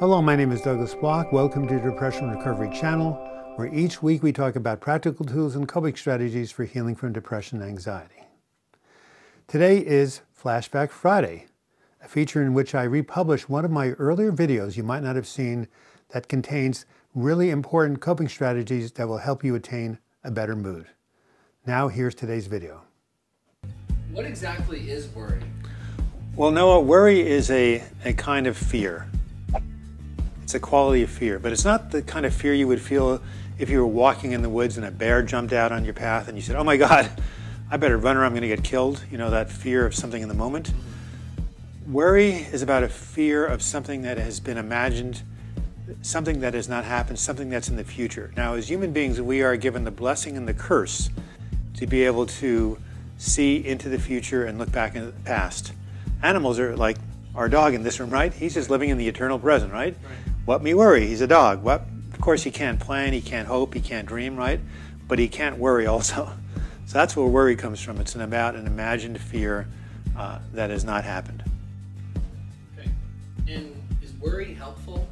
Hello, my name is Douglas Bloch. Welcome to the Depression Recovery Channel, where each week we talk about practical tools and coping strategies for healing from depression and anxiety. Today is Flashback Friday, a feature in which I republish one of my earlier videos you might not have seen that contains really important coping strategies that will help you attain a better mood. Now, here's today's video. What exactly is worry? Well, Noah, worry is a, a kind of fear. It's a quality of fear, but it's not the kind of fear you would feel if you were walking in the woods and a bear jumped out on your path and you said, Oh my God, I better run or I'm going to get killed. You know, that fear of something in the moment. Worry is about a fear of something that has been imagined, something that has not happened, something that's in the future. Now, as human beings, we are given the blessing and the curse to be able to see into the future and look back into the past. Animals are like our dog in this room, right? He's just living in the eternal present, right? right. What me worry? He's a dog. What? Of course, he can't plan, he can't hope, he can't dream, right? But he can't worry also. So that's where worry comes from. It's an about an imagined fear uh, that has not happened. Okay. And is worry helpful?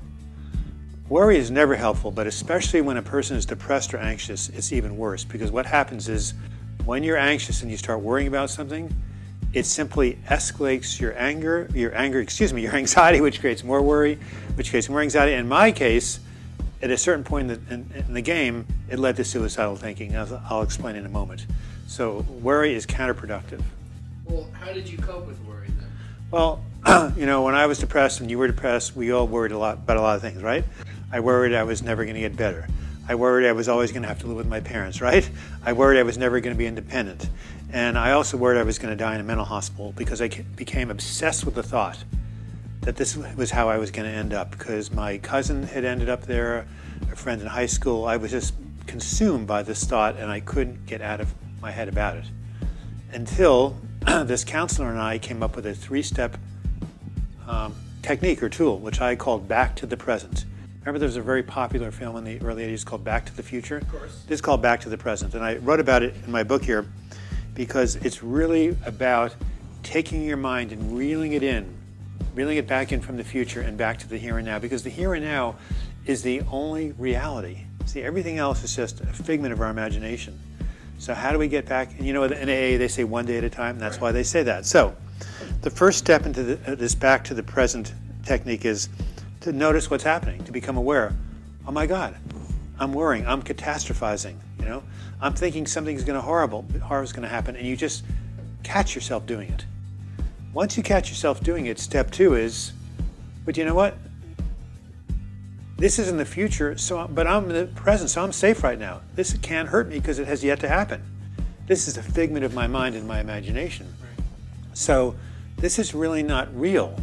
Worry is never helpful, but especially when a person is depressed or anxious, it's even worse because what happens is when you're anxious and you start worrying about something, it simply escalates your anger, your anger, excuse me, your anxiety, which creates more worry, which creates more anxiety. In my case, at a certain point in the, in, in the game, it led to suicidal thinking. As I'll explain in a moment. So worry is counterproductive. Well, how did you cope with worry then? Well, you know, when I was depressed and you were depressed, we all worried a lot about a lot of things, right? I worried I was never going to get better. I worried I was always going to have to live with my parents, right? I worried I was never going to be independent. And I also worried I was going to die in a mental hospital because I became obsessed with the thought that this was how I was going to end up because my cousin had ended up there, a friend in high school. I was just consumed by this thought and I couldn't get out of my head about it until this counselor and I came up with a three step um, technique or tool, which I called Back to the Present. Remember, there was a very popular film in the early 80s called Back to the Future? Of course. This is called Back to the Present. And I wrote about it in my book here because it's really about taking your mind and reeling it in, reeling it back in from the future and back to the here and now. Because the here and now is the only reality. See, everything else is just a figment of our imagination. So, how do we get back? And you know, in AA, they say one day at a time. That's why they say that. So, the first step into the, uh, this back to the present technique is to notice what's happening, to become aware. Oh my God, I'm worrying, I'm catastrophizing. You know, I'm thinking something's going to horrible, horrible's going to happen, and you just catch yourself doing it. Once you catch yourself doing it, step two is, but you know what? This is in the future, so but I'm in the present, so I'm safe right now. This can't hurt me because it has yet to happen. This is a figment of my mind and my imagination. So this is really not real.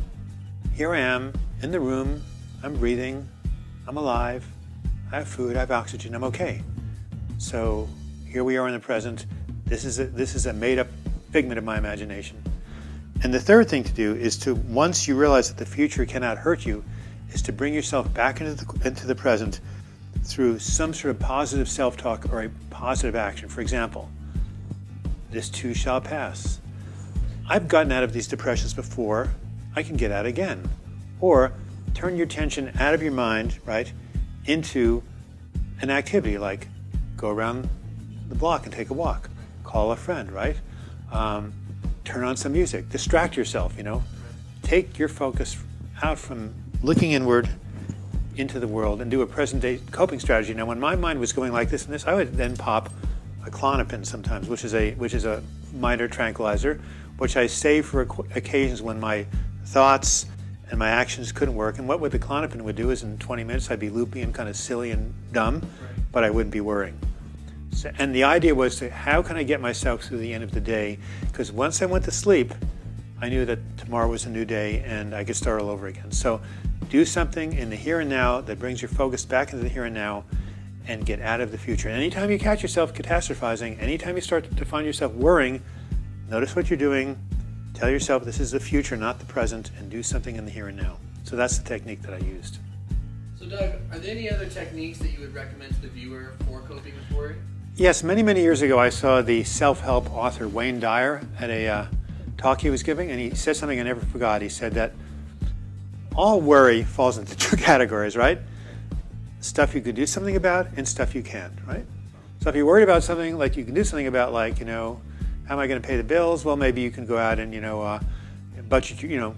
Here I am in the room, I'm breathing, I'm alive, I have food, I have oxygen, I'm okay. So here we are in the present. This is a, this is a made up figment of my imagination. And the third thing to do is to, once you realize that the future cannot hurt you, is to bring yourself back into the, into the present through some sort of positive self talk or a positive action. For example, this too shall pass. I've gotten out of these depressions before, I can get out again. Or turn your attention out of your mind, right, into an activity like go around the block and take a walk, call a friend, right? Um, turn on some music, distract yourself, you know. Take your focus out from looking inward into the world and do a present day coping strategy. Now, when my mind was going like this and this, I would then pop a Klonopin sometimes, which is a which is a minor tranquilizer, which I save for occasions when my thoughts and my actions couldn't work. And what would the Klonopin would do is in 20 minutes I'd be loopy and kind of silly and dumb, but I wouldn't be worrying. So, and the idea was to how can I get myself through the end of the day? Because once I went to sleep, I knew that tomorrow was a new day and I could start all over again. So do something in the here and now that brings your focus back into the here and now and get out of the future. And anytime you catch yourself catastrophizing, anytime you start to find yourself worrying, notice what you're doing. Tell yourself this is the future, not the present, and do something in the here and now. So that's the technique that I used. So, Doug, are there any other techniques that you would recommend to the viewer for coping with worry? Yes, many, many years ago, I saw the self help author Wayne Dyer at a uh, talk he was giving, and he said something I never forgot. He said that all worry falls into two categories, right? Stuff you could do something about and stuff you can't, right? So if you're worried about something, like you can do something about, like, you know, how am I going to pay the bills? Well, maybe you can go out and, you know, uh, budget, you know,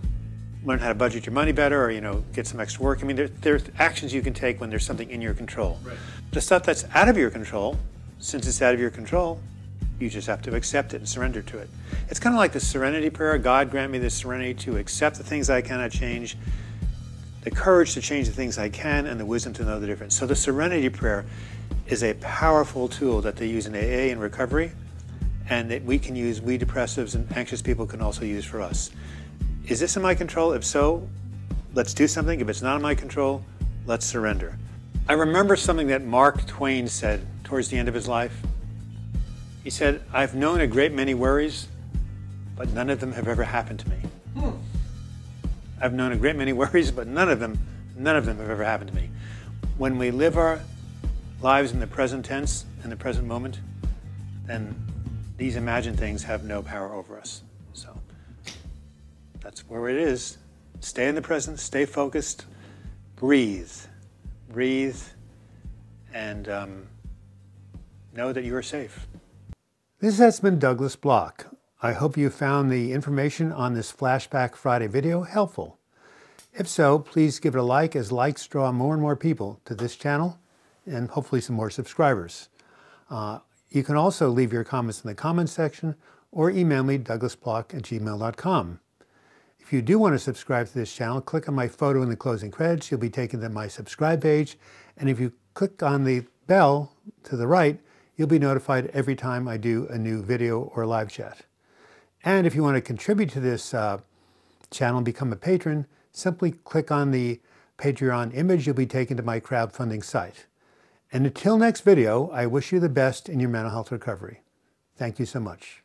learn how to budget your money better or, you know, get some extra work. I mean, there, there's actions you can take when there's something in your control. Right. The stuff that's out of your control, since it's out of your control, you just have to accept it and surrender to it. It's kind of like the serenity prayer God grant me the serenity to accept the things I cannot change, the courage to change the things I can, and the wisdom to know the difference. So the serenity prayer is a powerful tool that they use in AA and recovery, and that we can use, we depressives and anxious people can also use for us. Is this in my control? If so, let's do something. If it's not in my control, let's surrender. I remember something that Mark Twain said towards the end of his life. He said, I've known a great many worries, but none of them have ever happened to me. Hmm. I've known a great many worries, but none of them, none of them have ever happened to me. When we live our lives in the present tense, in the present moment, then these imagined things have no power over us. So that's where it is. Stay in the present, stay focused, breathe, breathe, and um, know that you are safe. This has been Douglas Bloch. I hope you found the information on this Flashback Friday video helpful. If so, please give it a like as likes draw more and more people to this channel and hopefully some more subscribers. Uh, you can also leave your comments in the comments section or email me douglasbloch at gmail.com. If you do want to subscribe to this channel, click on my photo in the closing credits. You'll be taken to my subscribe page. And if you click on the bell to the right, you'll be notified every time I do a new video or live chat. And if you want to contribute to this uh, channel and become a patron, simply click on the Patreon image. You'll be taken to my crowdfunding site. And until next video, I wish you the best in your mental health recovery. Thank you so much.